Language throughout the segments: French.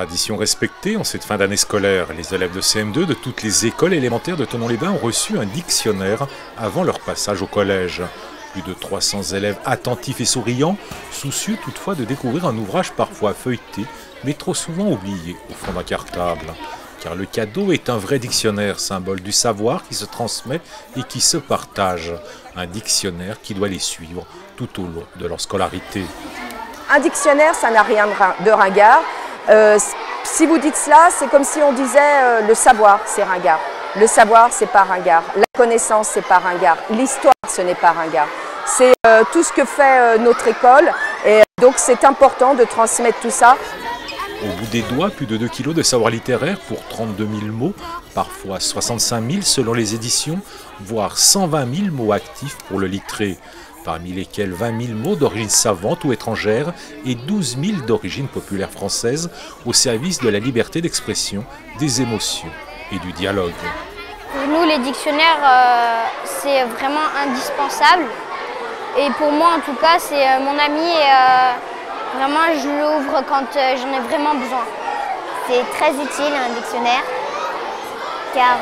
Tradition respectée en cette fin d'année scolaire, les élèves de CM2 de toutes les écoles élémentaires de Tonon-les-Bains ont reçu un dictionnaire avant leur passage au collège. Plus de 300 élèves attentifs et souriants, soucieux toutefois de découvrir un ouvrage parfois feuilleté, mais trop souvent oublié au fond d'un cartable. Car le cadeau est un vrai dictionnaire, symbole du savoir qui se transmet et qui se partage. Un dictionnaire qui doit les suivre tout au long de leur scolarité. Un dictionnaire, ça n'a rien de ringard. Euh, si vous dites cela, c'est comme si on disait euh, le savoir, c'est ringard. Le savoir, c'est pas ringard. La connaissance, c'est pas ringard. L'histoire, ce n'est pas ringard. C'est euh, tout ce que fait notre école. Et donc, c'est important de transmettre tout ça. Au bout des doigts, plus de 2 kilos de savoir littéraire pour 32 000 mots, parfois 65 000 selon les éditions, voire 120 000 mots actifs pour le littré parmi lesquels 20 000 mots d'origine savante ou étrangère et 12 000 d'origine populaire française au service de la liberté d'expression, des émotions et du dialogue. Pour nous, les dictionnaires, euh, c'est vraiment indispensable. Et pour moi, en tout cas, c'est euh, mon ami euh, vraiment, je l'ouvre quand j'en ai vraiment besoin. C'est très utile, un dictionnaire, car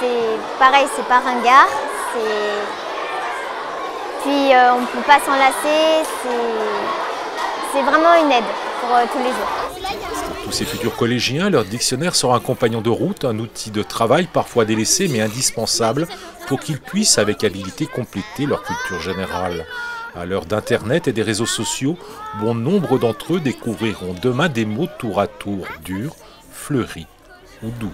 c'est pareil, c'est pas ringard, puis euh, on ne peut pas s'enlacer, c'est vraiment une aide pour euh, tous les jours. Pour tous ces futurs collégiens, leur dictionnaire sera un compagnon de route, un outil de travail parfois délaissé mais indispensable pour qu'ils puissent avec habilité compléter leur culture générale. À l'heure d'Internet et des réseaux sociaux, bon nombre d'entre eux découvriront demain des mots tour à tour durs, fleuris ou doux.